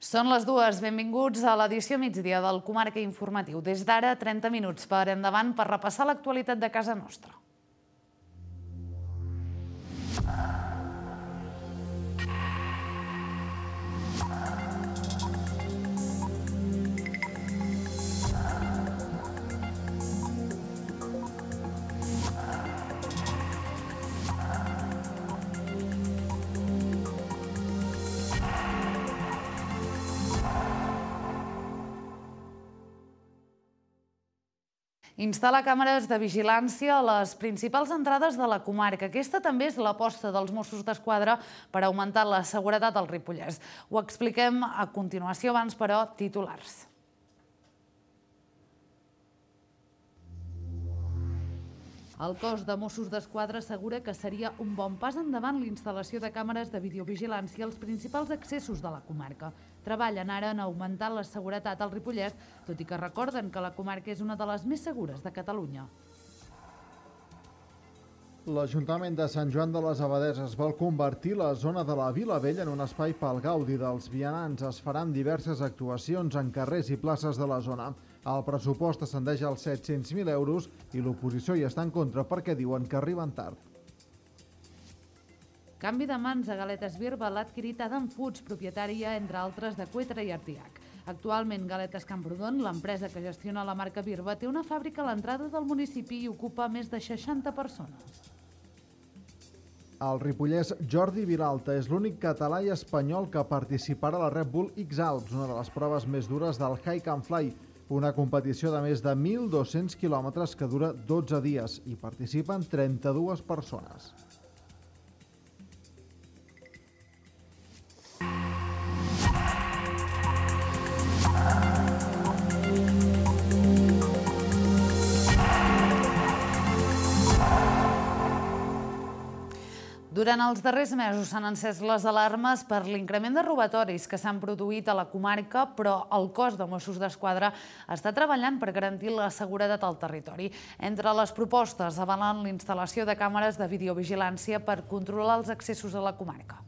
Són les dues. Benvinguts a l'edició migdia del Comarca Informatiu. Des d'ara, 30 minuts per endavant per repassar l'actualitat de casa nostra. Instal·la càmeres de vigilància a les principals entrades de la comarca. Aquesta també és l'aposta dels Mossos d'Esquadra per augmentar la seguretat al Ripollès. Ho expliquem a continuació, abans però, titulars. El cos de Mossos d'Esquadra assegura que seria un bon pas endavant l'instal·lació de càmeres de videovigilància als principals accessos de la comarca. Treballen ara en augmentar la seguretat al Ripollès, tot i que recorden que la comarca és una de les més segures de Catalunya. L'Ajuntament de Sant Joan de les Abadeses vol convertir la zona de la Vila Vella en un espai pel gaudi dels vianants. Es faran diverses actuacions en carrers i places de la zona. El pressupost ascendeix als 700.000 euros i l'oposició hi està en contra perquè diuen que arriben tard. Canvi de mans a Galetes Birba l'ha adquirit Adam Foods, propietària, entre altres, de Cuetra i Artiac. Actualment, Galetes Camprodon, l'empresa que gestiona la marca Birba, té una fàbrica a l'entrada del municipi i ocupa més de 60 persones. El ripollès Jordi Vilalta és l'únic català i espanyol que participarà a la Red Bull X-Alps, una de les proves més dures del High Can Fly, una competició de més de 1.200 quilòmetres que dura 12 dies i participen 32 persones. Durant els darrers mesos s'han encès les alarmes per l'increment de robatoris que s'han produït a la comarca, però el cos de Mossos d'Esquadra està treballant per garantir la seguretat al territori. Entre les propostes avalen l'instal·lació de càmeres de videovigilància per controlar els accessos a la comarca.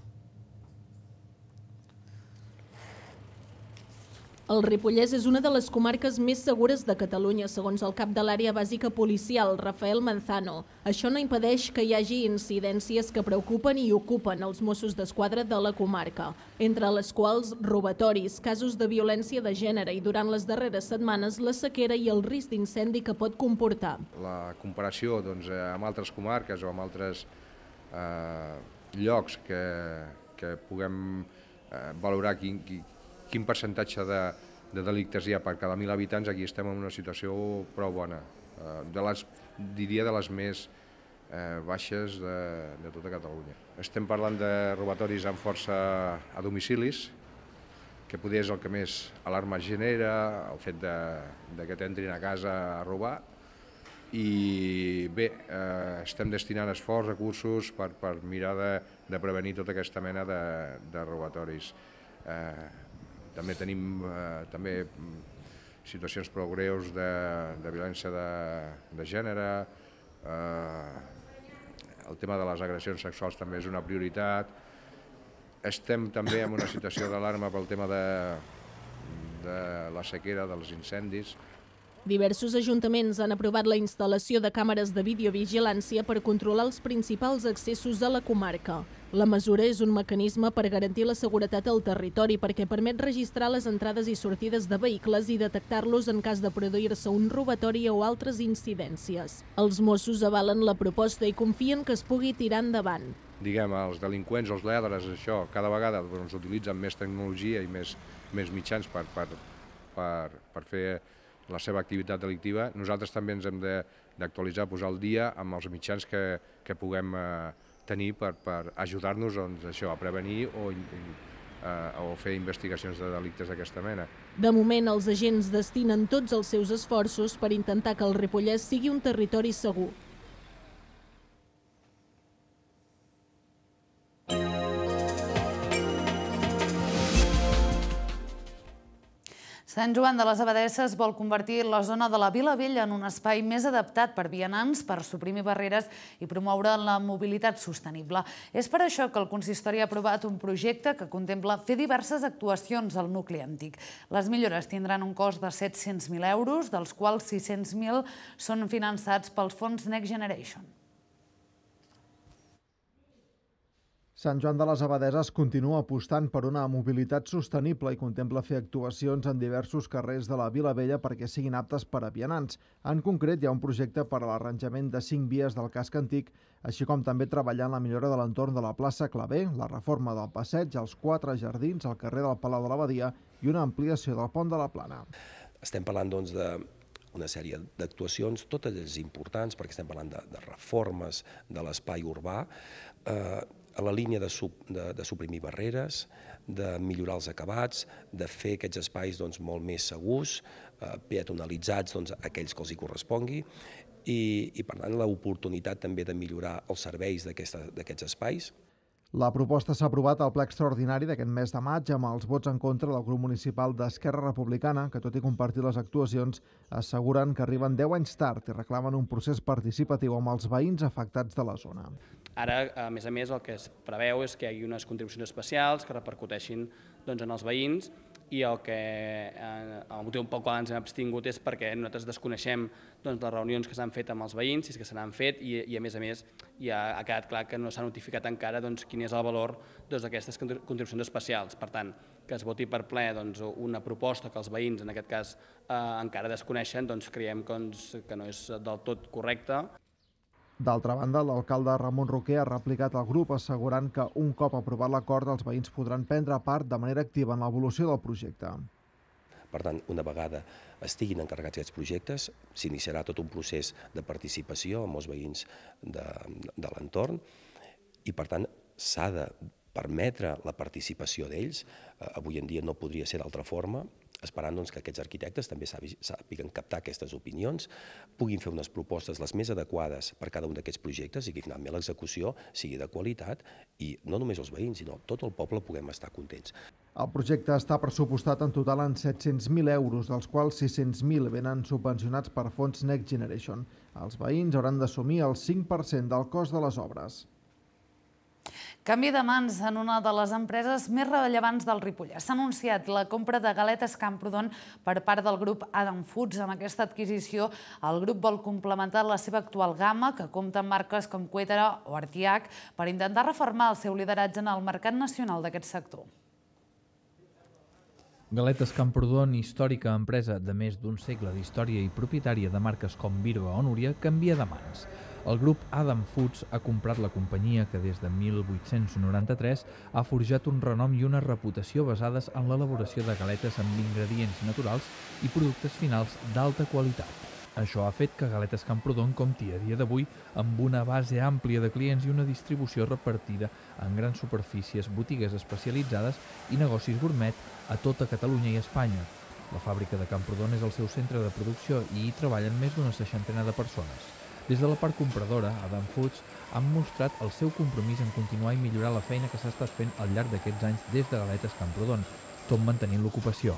El Ripollès és una de les comarques més segures de Catalunya, segons el cap de l'àrea bàsica policial, Rafael Manzano. Això no impedeix que hi hagi incidències que preocupen i ocupen els Mossos d'Esquadra de la comarca, entre les quals robatoris, casos de violència de gènere i durant les darreres setmanes la sequera i el risc d'incendi que pot comportar. La comparació doncs, amb altres comarques o amb altres eh, llocs que, que puguem eh, valorar quin, quin, quin percentatge de, de delictes hi ha per cada 1.000 habitants, aquí estem en una situació prou bona. Eh, de les, diria de les més eh, baixes de, de tota Catalunya. Estem parlant de robatoris amb força a domicilis, que poder és el que més alarma genera, el fet de, de que t'entrin a casa a robar, i bé, eh, estem destinant esforç, recursos per, per mirar de, de prevenir tota aquesta mena de, de robatoris. Eh, també tenim eh, també mm, situacions prou greus de, de violència de, de gènere, eh, el tema de les agressions sexuals també és una prioritat. Estem també en una situació d'alarma pel tema de, de la sequera, dels incendis, Diversos ajuntaments han aprovat la instal·lació de càmeres de videovigilància per controlar els principals accessos a la comarca. La mesura és un mecanisme per garantir la seguretat al territori perquè permet registrar les entrades i sortides de vehicles i detectar-los en cas de produir-se un robatori o altres incidències. Els Mossos avalen la proposta i confien que es pugui tirar endavant. Diguem, els delinqüents, els lladres, això, cada vegada doncs, utilitzen més tecnologia i més, més mitjans per, per, per, per fer la seva activitat delictiva, nosaltres també ens hem d'actualitzar, posar al dia amb els mitjans que, que puguem eh, tenir per, per ajudar-nos doncs, això a prevenir o, eh, o fer investigacions de delictes d'aquesta mena. De moment, els agents destinen tots els seus esforços per intentar que el Ripollès sigui un territori segur. Sant Joan de les Abadesses vol convertir la zona de la Vila Vella en un espai més adaptat per vianants, per suprimir barreres i promoure la mobilitat sostenible. És per això que el consistori ha aprovat un projecte que contempla fer diverses actuacions al nucli antic. Les millores tindran un cost de 700.000 euros, dels quals 600.000 són finançats pels fons Next Generation. Sant Joan de les Abadeses continua apostant per una mobilitat sostenible i contempla fer actuacions en diversos carrers de la Vila Vella perquè siguin aptes per a vianants. En concret, hi ha un projecte per a l'arranjament de cinc vies del casc antic, així com també treballar en la millora de l'entorn de la plaça Clavé, la reforma del passeig, els quatre jardins, el carrer del Palau de l'Abadia i una ampliació del pont de la Plana. Estem parlant doncs, de una sèrie d'actuacions, totes importants, perquè estem parlant de, de reformes de l'espai urbà, eh, a la línia de, sub, de, de suprimir barreres, de millorar els acabats, de fer aquests espais doncs, molt més segurs, eh, peatonalitzats doncs, aquells que els hi correspongui, i, i per tant l'oportunitat també de millorar els serveis d'aquests espais. La proposta s'ha aprovat al ple extraordinari d'aquest mes de maig amb els vots en contra del grup municipal d'Esquerra Republicana, que tot i compartir les actuacions, asseguren que arriben 10 anys tard i reclamen un procés participatiu amb els veïns afectats de la zona. Ara, a més a més, el que es preveu és que hi hagi unes contribucions especials que repercuteixin doncs, en els veïns i el que eh, el motiu pel qual ens hem abstingut és perquè nosaltres desconeixem doncs, les reunions que s'han fet amb els veïns, si és que se n'han fet, i, i a més a més ja ha quedat clar que no s'ha notificat encara doncs, quin és el valor doncs, d'aquestes doncs, contribucions especials. Per tant, que es voti per ple doncs, una proposta que els veïns, en aquest cas, eh, encara desconeixen, doncs, creiem que, doncs, que no és del tot correcte. D'altra banda, l'alcalde Ramon Roquer ha replicat al grup assegurant que un cop aprovat l'acord els veïns podran prendre part de manera activa en l'evolució del projecte. Per tant, una vegada estiguin encarregats aquests projectes, s'iniciarà tot un procés de participació amb els veïns de, de l'entorn i, per tant, s'ha de permetre la participació d'ells. Eh, avui en dia no podria ser d'altra forma, esperant doncs, que aquests arquitectes també sàpiguen captar aquestes opinions, puguin fer unes propostes les més adequades per cada un d'aquests projectes i que finalment l'execució sigui de qualitat i no només els veïns, sinó tot el poble puguem estar contents. El projecte està pressupostat en total en 700.000 euros, dels quals 600.000 venen subvencionats per fons Next Generation. Els veïns hauran d'assumir el 5% del cost de les obres. Canvi de mans en una de les empreses més rellevants del Ripollès. S'ha anunciat la compra de galetes Camprodon per part del grup Adam Foods. Amb aquesta adquisició, el grup vol complementar la seva actual gamma, que compta amb marques com Cuétara o Artiac, per intentar reformar el seu lideratge en el mercat nacional d'aquest sector. Galetes Camprodon, històrica empresa de més d'un segle d'història i propietària de marques com Birba o Núria, canvia de mans. El grup Adam Foods ha comprat la companyia que des de 1893 ha forjat un renom i una reputació basades en l'elaboració de galetes amb ingredients naturals i productes finals d'alta qualitat. Això ha fet que Galetes Camprodon compti a dia d'avui amb una base àmplia de clients i una distribució repartida en grans superfícies, botigues especialitzades i negocis gourmet a tota Catalunya i Espanya. La fàbrica de Camprodon és el seu centre de producció i hi treballen més d'una seixantena de persones. Des de la part compradora, Adam Foods han mostrat el seu compromís en continuar i millorar la feina que s'ha estat fent al llarg d'aquests anys des de Galetes Camprodon, tot mantenint l'ocupació.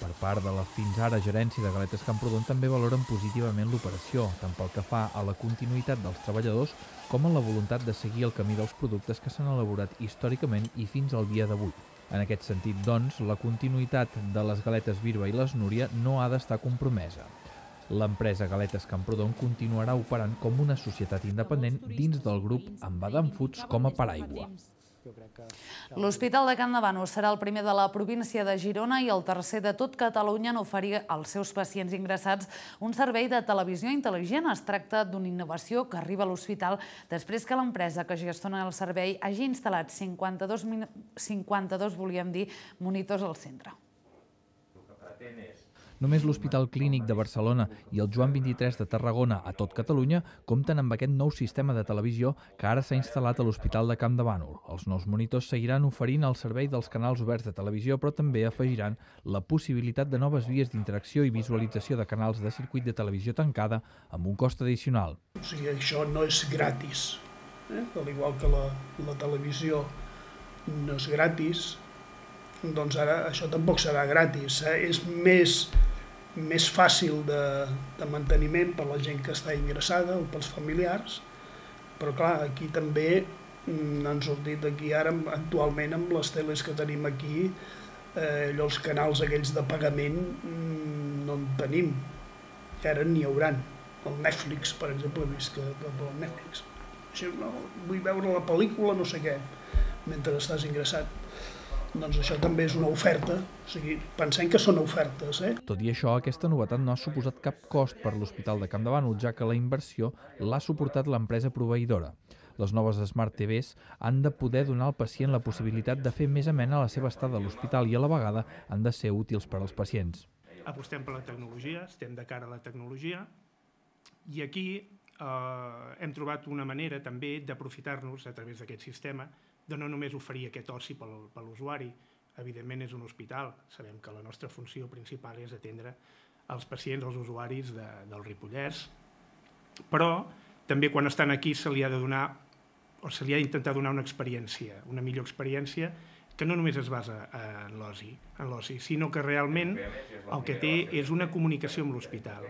Per part de la fins ara gerència de Galetes Camprodon també valoren positivament l'operació, tant pel que fa a la continuïtat dels treballadors com a la voluntat de seguir el camí dels productes que s'han elaborat històricament i fins al dia d'avui. En aquest sentit, doncs, la continuïtat de les galetes Birba i les Núria no ha d'estar compromesa. L'empresa Galetes Camprodon continuarà operant com una societat independent dins del grup amb Adam Foods com a paraigua. L'Hospital de Can Davano serà el primer de la província de Girona i el tercer de tot Catalunya en oferir als seus pacients ingressats un servei de televisió intel·ligent. Es tracta d'una innovació que arriba a l'hospital després que l'empresa que gestiona el servei hagi instal·lat 52, 52 volíem dir, monitors al centre. El que pretén és Només l'Hospital Clínic de Barcelona i el Joan 23 de Tarragona a tot Catalunya compten amb aquest nou sistema de televisió que ara s'ha instal·lat a l'Hospital de Camp de Bànol. Els nous monitors seguiran oferint el servei dels canals oberts de televisió, però també afegiran la possibilitat de noves vies d'interacció i visualització de canals de circuit de televisió tancada amb un cost addicional. O sigui, això no és gratis. Eh? Al igual que la, la televisió no és gratis, doncs ara això tampoc serà gratis. Eh? És més, més fàcil de, de manteniment per la gent que està ingressada o pels familiars, però clar, aquí també mm, han sortit aquí ara actualment amb les teles que tenim aquí eh, allò, els canals aquells de pagament mm, no en tenim i ara n'hi hauran. El Netflix, per exemple, vist que el Netflix. Si no, vull veure la pel·lícula no sé què mentre estàs ingressat doncs això també és una oferta, o sigui, pensem que són ofertes. Eh? Tot i això, aquesta novetat no ha suposat cap cost per l'Hospital de Camp de Bànol, ja que la inversió l'ha suportat l'empresa proveïdora. Les noves Smart TVs han de poder donar al pacient la possibilitat de fer més amena la seva estada a l'hospital i a la vegada han de ser útils per als pacients. Apostem per la tecnologia, estem de cara a la tecnologia i aquí eh, hem trobat una manera també d'aprofitar-nos a través d'aquest sistema de no només oferir aquest oci per, l'usuari, evidentment és un hospital, sabem que la nostra funció principal és atendre els pacients, els usuaris de, del Ripollès, però també quan estan aquí se li ha de donar o se li ha d'intentar donar una experiència, una millor experiència que no només es basa en l'oci, sinó que realment el que té és una comunicació amb l'hospital.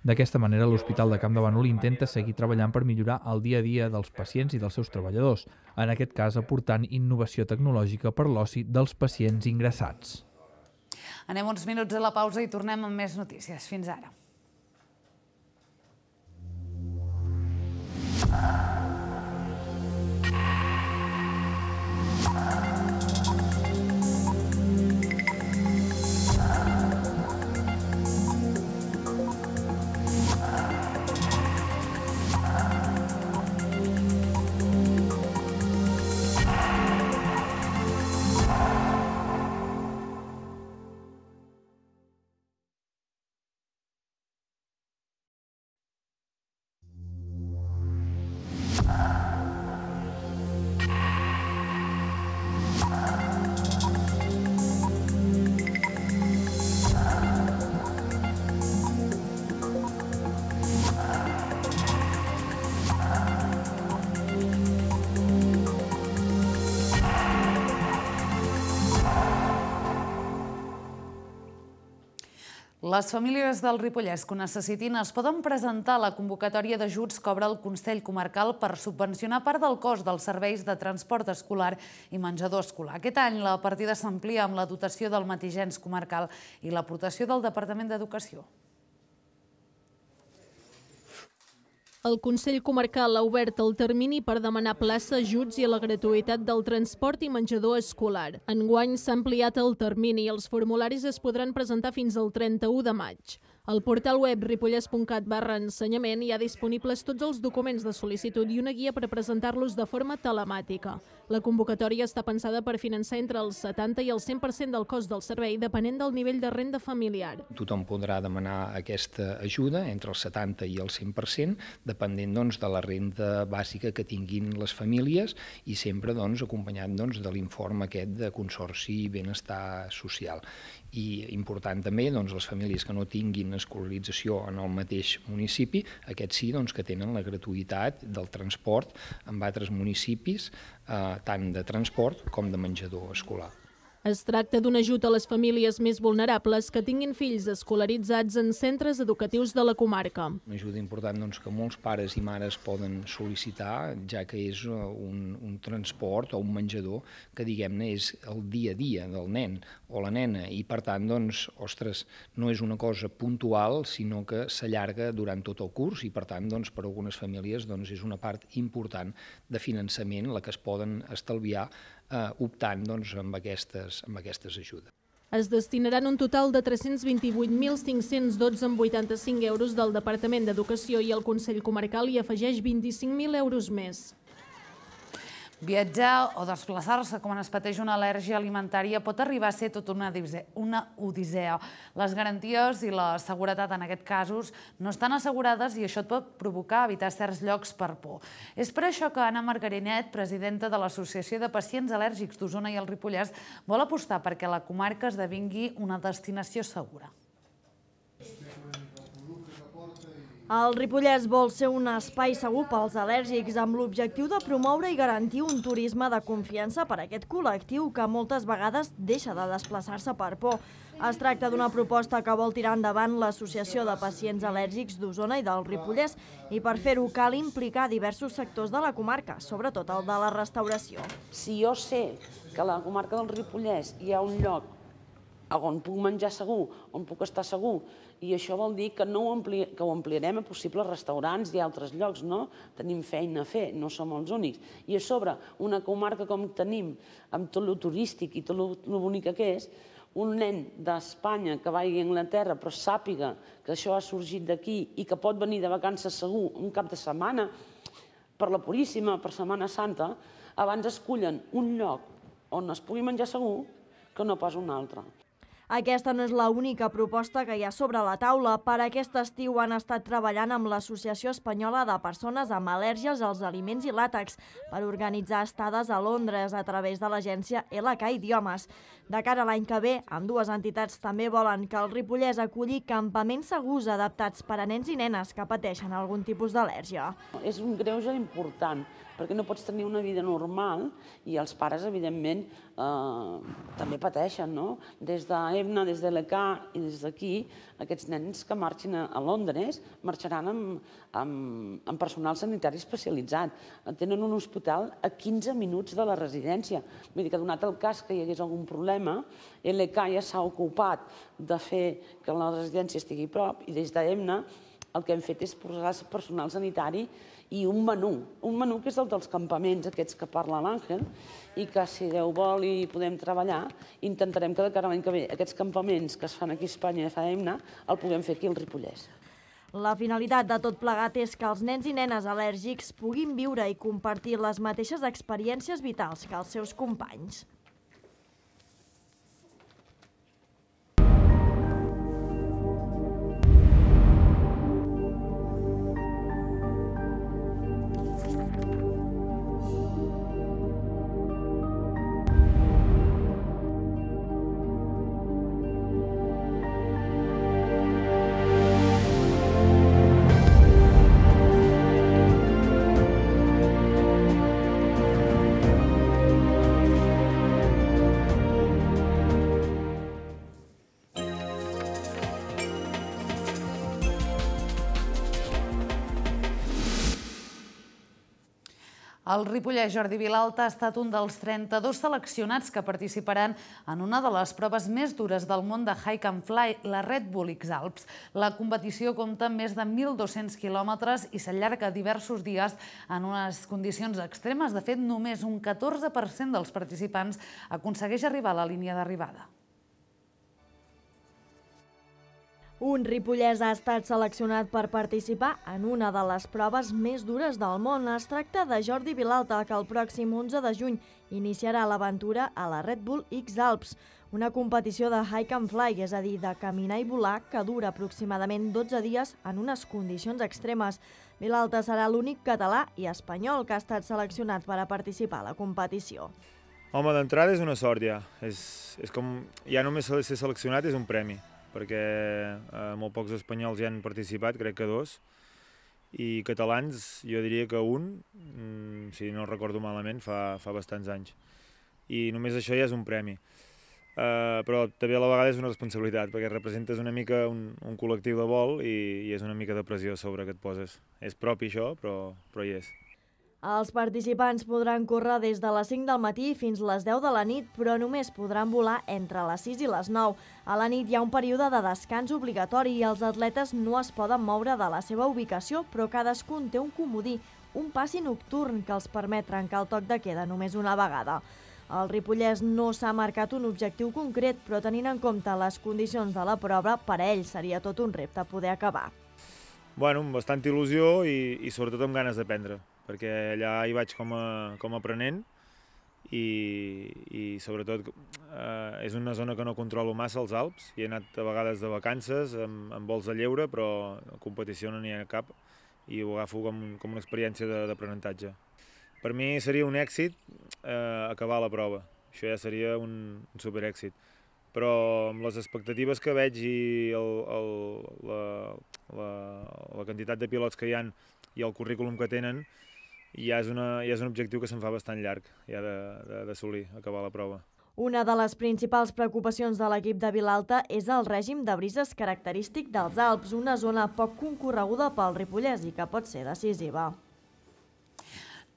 D'aquesta manera, l'Hospital de Camp de Bànol intenta seguir treballant per millorar el dia a dia dels pacients i dels seus treballadors, en aquest cas aportant innovació tecnològica per l'oci dels pacients ingressats. Anem uns minuts a la pausa i tornem amb més notícies. Fins ara. Les famílies del Ripollès que ho necessitin es poden presentar a la convocatòria d'ajuts que obre el Consell Comarcal per subvencionar part del cost dels serveis de transport escolar i menjador escolar. Aquest any la partida s'amplia amb la dotació del mateix ens comarcal i l'aportació del Departament d'Educació. El Consell Comarcal ha obert el termini per demanar plaça, ajuts i la gratuïtat del transport i menjador escolar. Enguany s'ha ampliat el termini i els formularis es podran presentar fins al 31 de maig. Al portal web ripollès.cat barra ensenyament hi ha disponibles tots els documents de sol·licitud i una guia per presentar-los de forma telemàtica. La convocatòria està pensada per finançar entre el 70 i el 100% del cost del servei, depenent del nivell de renda familiar. Tothom podrà demanar aquesta ajuda entre el 70 i el 100%, depenent doncs, de la renda bàsica que tinguin les famílies i sempre doncs, acompanyat doncs, de l'informe aquest de Consorci Benestar Social i important també doncs, les famílies que no tinguin escolarització en el mateix municipi, aquests sí doncs, que tenen la gratuïtat del transport amb altres municipis, eh, tant de transport com de menjador escolar. Es tracta d'un ajut a les famílies més vulnerables que tinguin fills escolaritzats en centres educatius de la comarca. Una ajuda important doncs, que molts pares i mares poden sol·licitar, ja que és uh, un, un transport o un menjador que diguem-ne és el dia a dia del nen o la nena i per tant, doncs, ostres, no és una cosa puntual, sinó que s'allarga durant tot el curs i per tant, doncs, per algunes famílies doncs, és una part important de finançament la que es poden estalviar eh, optant doncs, amb, aquestes, amb aquestes ajudes. Es destinaran un total de 328.512,85 euros del Departament d'Educació i el Consell Comarcal hi afegeix 25.000 euros més. Viatjar o desplaçar-se quan es pateix una al·lèrgia alimentària pot arribar a ser tot una, una odissea. Les garanties i la seguretat en aquest casos no estan assegurades i això et pot provocar evitar certs llocs per por. És per això que Anna Margarinet, presidenta de l'Associació de Pacients Al·lèrgics d'Osona i el Ripollès, vol apostar perquè la comarca esdevingui una destinació segura. El Ripollès vol ser un espai segur pels al·lèrgics amb l'objectiu de promoure i garantir un turisme de confiança per a aquest col·lectiu que moltes vegades deixa de desplaçar-se per por. Es tracta d'una proposta que vol tirar endavant l'Associació de Pacients Al·lèrgics d'Osona i del Ripollès i per fer-ho cal implicar diversos sectors de la comarca, sobretot el de la restauració. Si jo sé que a la comarca del Ripollès hi ha un lloc on puc menjar segur, on puc estar segur, i això vol dir que, no ho, ampli que ho ampliarem a possibles restaurants i altres llocs, no? Tenim feina a fer, no som els únics. I a sobre, una comarca com tenim, amb tot lo turístic i tot lo bonic que és, un nen d'Espanya que vagi a Anglaterra però sàpiga que això ha sorgit d'aquí i que pot venir de vacances segur un cap de setmana per la Puríssima, per Setmana Santa, abans escullen un lloc on es pugui menjar segur que no pas un altre. Aquesta no és l'única proposta que hi ha sobre la taula. Per aquest estiu han estat treballant amb l'Associació Espanyola de Persones amb Al·lèrgies als Aliments i Làtex per organitzar estades a Londres a través de l'agència LK Idiomes. De cara a l'any que ve, amb dues entitats també volen que el Ripollès aculli campaments segurs adaptats per a nens i nenes que pateixen algun tipus d'al·lèrgia. És un greuge important, perquè no pots tenir una vida normal i els pares, evidentment, eh, també pateixen, no? Des d'EMNA, des de l'ECA i des d'aquí, aquests nens que marxin a, a Londres marxaran amb, amb, amb personal sanitari especialitzat. Tenen un hospital a 15 minuts de la residència. Vull dir que donat el cas que hi hagués algun problema, l'ECA ja s'ha ocupat de fer que la residència estigui a prop i des d'EMNA el que hem fet és posar personal sanitari i un menú, un menú que és el dels campaments aquests que parla l'Àngel i que si Déu vol i podem treballar, intentarem que de cara a l'any que ve aquests campaments que es fan aquí a Espanya de Faemna el puguem fer aquí al Ripollès. La finalitat de tot plegat és que els nens i nenes al·lèrgics puguin viure i compartir les mateixes experiències vitals que els seus companys. El Ripollès Jordi Vilalta ha estat un dels 32 seleccionats que participaran en una de les proves més dures del món de Hike and Fly, la Red Bull X Alps. La competició compta amb més de 1.200 quilòmetres i s'allarga diversos dies en unes condicions extremes. De fet, només un 14% dels participants aconsegueix arribar a la línia d'arribada. Un ripollès ha estat seleccionat per participar en una de les proves més dures del món. Es tracta de Jordi Vilalta, que el pròxim 11 de juny iniciarà l'aventura a la Red Bull X Alps, una competició de hike and fly, és a dir, de caminar i volar, que dura aproximadament 12 dies en unes condicions extremes. Vilalta serà l'únic català i espanyol que ha estat seleccionat per a participar a la competició. Home, d'entrada és una sort ja. És, és com, ja només ser seleccionat és un premi perquè eh, molt pocs espanyols hi han participat, crec que dos, i catalans jo diria que un, mm, si no recordo malament, fa, fa bastants anys. I només això ja és un premi. Uh, però també a la vegada és una responsabilitat, perquè representes una mica un, un col·lectiu de vol i, i és una mica de pressió sobre que et poses. És propi això, però, però hi és. Els participants podran córrer des de les 5 del matí fins les 10 de la nit, però només podran volar entre les 6 i les 9. A la nit hi ha un període de descans obligatori i els atletes no es poden moure de la seva ubicació, però cadascun té un comodí, un passi nocturn que els permet trencar el toc de queda només una vegada. El Ripollès no s'ha marcat un objectiu concret, però tenint en compte les condicions de la prova, per a ell seria tot un repte poder acabar. Bueno, amb bastanta il·lusió i, i sobretot amb ganes d'aprendre perquè allà hi vaig com a, com a aprenent i, i sobretot eh, és una zona que no controlo massa, els Alps. Hi he anat a vegades de vacances amb, amb vols de lleure, però competició no n'hi ha cap i ho agafo com, com una experiència d'aprenentatge. Per mi seria un èxit eh, acabar la prova. Això ja seria un, un superèxit. però amb les expectatives que veig i el, el, la, la, la quantitat de pilots que hi han i el currículum que tenen, ja és, una, ja és un objectiu que se'n fa bastant llarg ja d'assolir, acabar la prova. Una de les principals preocupacions de l'equip de Vilalta és el règim de brises característic dels Alps, una zona poc concorreguda pel Ripollès i que pot ser decisiva.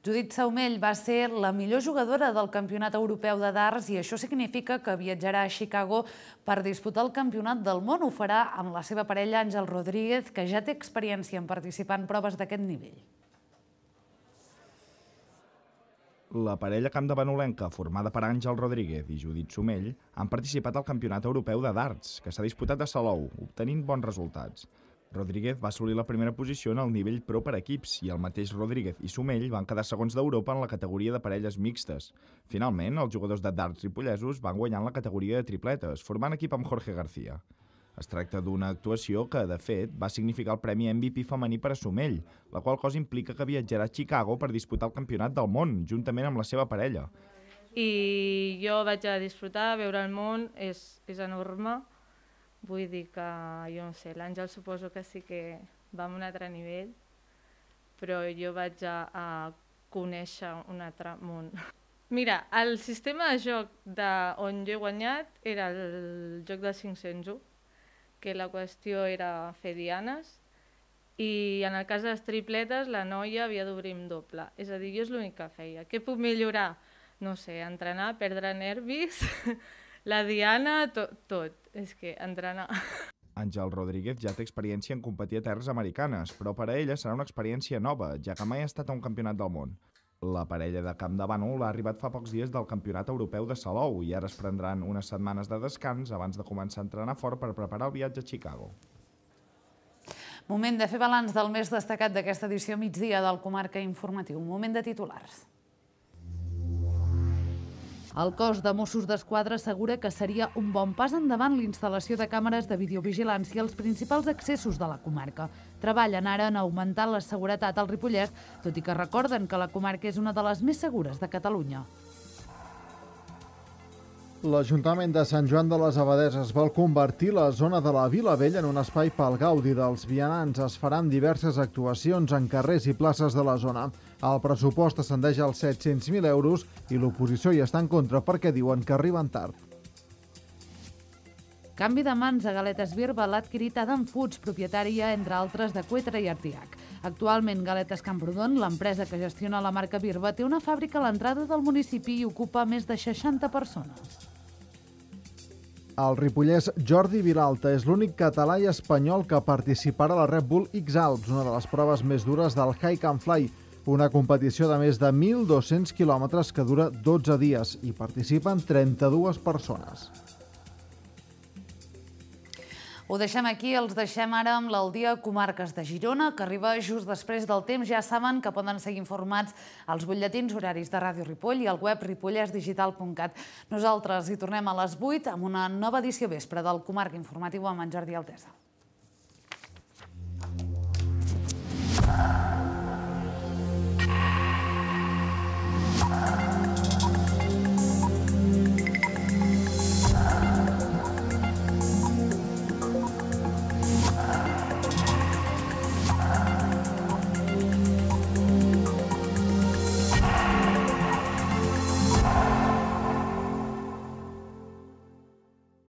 Judit Saumell va ser la millor jugadora del Campionat Europeu de Darts i això significa que viatjarà a Chicago per disputar el Campionat del Món. Ho farà amb la seva parella Àngel Rodríguez, que ja té experiència en participar en proves d'aquest nivell. La parella campdevanolenca, formada per Àngel Rodríguez i Judit Somell, han participat al Campionat Europeu de Darts, que s'ha disputat a Salou, obtenint bons resultats. Rodríguez va assolir la primera posició en el nivell pro per equips i el mateix Rodríguez i Somell van quedar segons d'Europa en la categoria de parelles mixtes. Finalment, els jugadors de darts ripollesos van guanyar en la categoria de tripletes, formant equip amb Jorge García. Es tracta d'una actuació que, de fet, va significar el Premi MVP femení per a Somell, la qual cosa implica que viatjarà a Chicago per disputar el Campionat del Món, juntament amb la seva parella. I jo vaig a disfrutar, veure el món, és, és enorme, Vull dir que, jo no sé, l'Àngel suposo que sí que va a un altre nivell, però jo vaig a, a conèixer un altre món. Mira, el sistema de joc de on jo he guanyat era el joc del 501, que la qüestió era fer dianes, i en el cas de les tripletes la noia havia d'obrir amb doble. És a dir, jo és l'únic que feia. Què puc millorar? No sé, entrenar, perdre nervis, la diana, to tot és que entrenar... Àngel Rodríguez ja té experiència en competir a terres americanes, però per a ella serà una experiència nova, ja que mai ha estat a un campionat del món. La parella de Camp de Bànol ha arribat fa pocs dies del Campionat Europeu de Salou i ara es prendran unes setmanes de descans abans de començar a entrenar fort per preparar el viatge a Chicago. Moment de fer balanç del més destacat d'aquesta edició migdia del Comarca Informatiu. Moment de titulars. El cos de Mossos d'Esquadra assegura que seria un bon pas endavant l'instal·lació de càmeres de videovigilància als principals accessos de la comarca. Treballen ara en augmentar la seguretat al Ripollès, tot i que recorden que la comarca és una de les més segures de Catalunya. L'Ajuntament de Sant Joan de les Abadeses vol convertir la zona de la Vila Vella en un espai pel gaudi dels vianants. Es faran diverses actuacions en carrers i places de la zona. El pressupost ascendeix als 700.000 euros i l'oposició hi està en contra perquè diuen que arriben tard. Canvi de mans a Galetes Birba l'ha adquirit Adam Foods, propietària, entre altres, de Cuetra i Artiac. Actualment, Galetes Camprodon, l'empresa que gestiona la marca Birba, té una fàbrica a l'entrada del municipi i ocupa més de 60 persones. El ripollès Jordi Vilalta és l'únic català i espanyol que participarà a la Red Bull X-Alps, una de les proves més dures del Hike and Fly, una competició de més de 1.200 quilòmetres que dura 12 dies i participen 32 persones. Ho deixem aquí, els deixem ara amb l'Aldia Comarques de Girona, que arriba just després del temps. Ja saben que poden seguir informats als butlletins horaris de Ràdio Ripoll i al web ripollesdigital.cat. Nosaltres hi tornem a les 8 amb una nova edició vespre del Comarca Informatiu amb en Jordi Altesa.